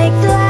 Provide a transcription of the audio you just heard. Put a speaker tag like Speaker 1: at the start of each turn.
Speaker 1: take the